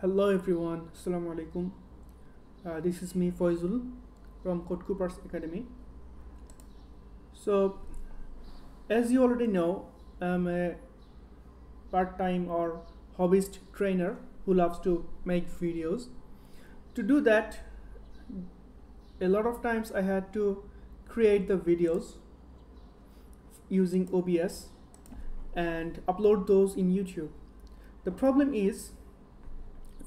Hello everyone, Assalamu alaikum. Uh, this is me Foyzul from Code Coopers Academy. So, as you already know, I'm a part-time or hobbyist trainer who loves to make videos. To do that, a lot of times I had to create the videos using OBS and upload those in YouTube. The problem is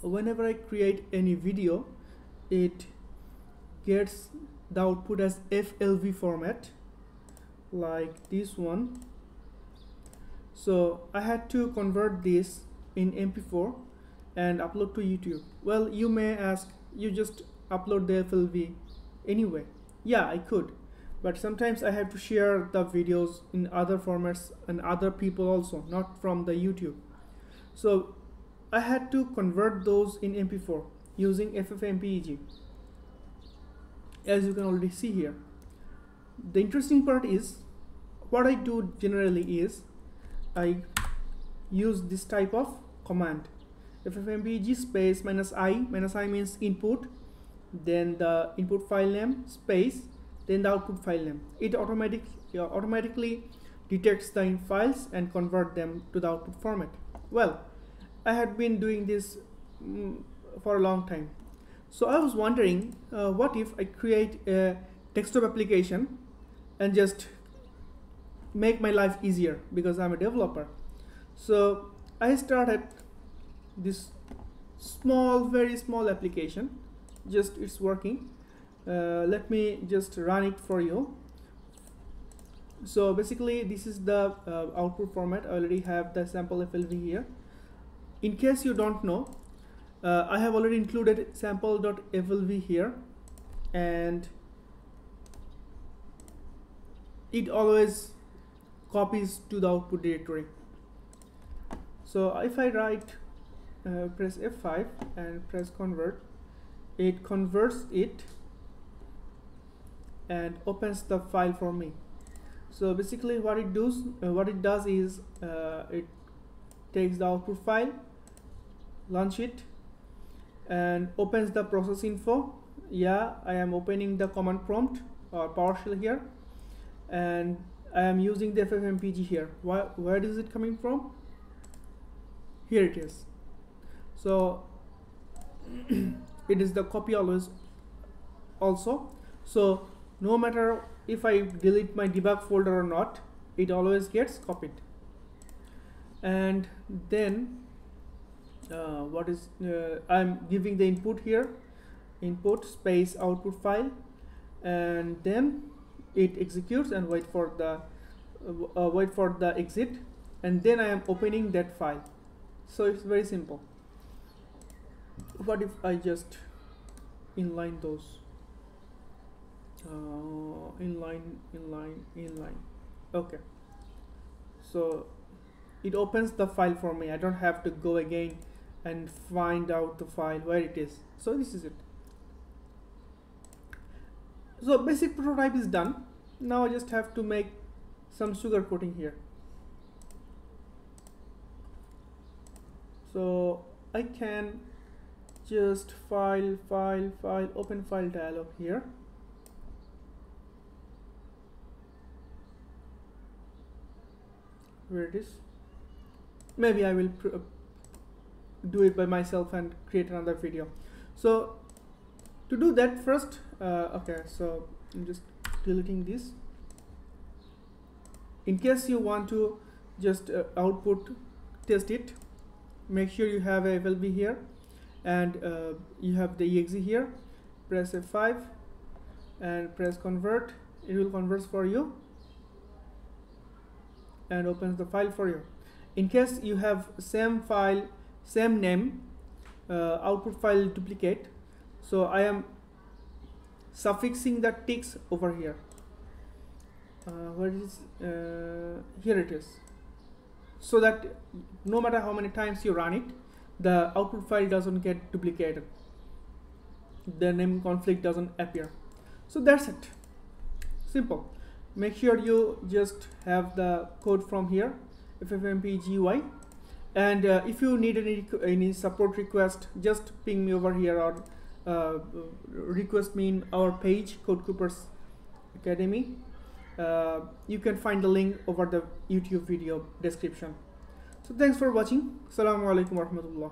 whenever I create any video it gets the output as FLV format like this one. So I had to convert this in MP4 and upload to YouTube. Well you may ask you just upload the FLV anyway. Yeah I could. But sometimes I have to share the videos in other formats and other people also not from the YouTube. So I had to convert those in MP4 using FFmpeg as you can already see here. The interesting part is what I do generally is I use this type of command. Ffmpeg space minus i minus i means input then the input file name space then the output file name. It automatic, uh, automatically detects the files and convert them to the output format. Well I had been doing this mm, for a long time. So I was wondering uh, what if I create a desktop application and just make my life easier because I'm a developer? So I started this small very small application. Just it's working. Uh, let me just run it for you. So basically this is the uh, output format. I already have the sample FLV here in case you don't know uh, I have already included sample.flv here and it always copies to the output directory. So if I write uh, press F5 and press convert it converts it and opens the file for me. So basically what it does uh, what it does is uh, it takes the output file launch it and opens the process info. Yeah I am opening the command prompt or PowerShell here and I am using the FFmpeg here. Why, where is it coming from? Here it is. So it is the copy always also. So no matter if I delete my debug folder or not it always gets copied. And then uh, what is uh, I'm giving the input here input space output file and then it executes and wait for the uh, uh, wait for the exit and then I am opening that file. So it's very simple. What if I just inline those? Uh, inline inline inline. Okay. So it opens the file for me. I don't have to go again and find out the file where it is. So this is it. So basic prototype is done. Now I just have to make some sugar coating here. So I can just file file file open file dialog here. Where it is. Maybe I will do it by myself and create another video. So to do that first uh, okay so I'm just deleting this. In case you want to just uh, output test it make sure you have a FLV here and uh, you have the exe here. Press F5 and press convert. It will convert for you and opens the file for you. In case you have same file same name uh, output file duplicate. So I am suffixing the ticks over here. Uh, where is uh, here it is. So that no matter how many times you run it the output file doesn't get duplicated. The name conflict doesn't appear. So that's it. Simple. Make sure you just have the code from here ffmpeg UI and uh, if you need any any support request just ping me over here or uh, request me in our page code coopers academy. Uh, you can find the link over the youtube video description. So thanks for watching. Assalamu alaikum warahmatullah